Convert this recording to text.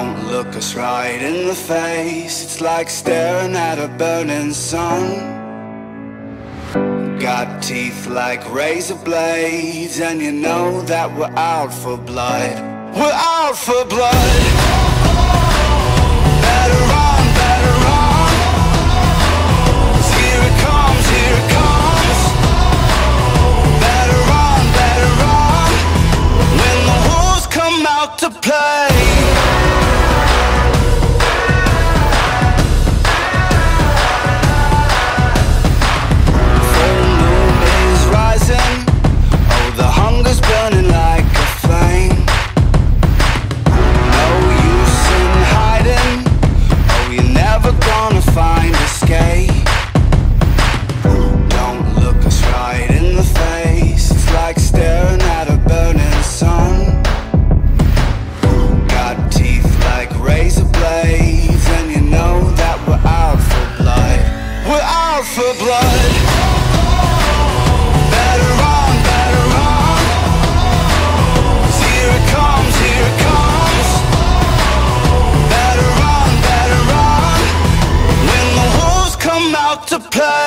don't look us right in the face. It's like staring at a burning sun. Got teeth like razor blades And you know that we're out for blood. We're out for blood. for blood. Better on, better on Here it comes, here it comes. Better on, better on When the wolves come out to play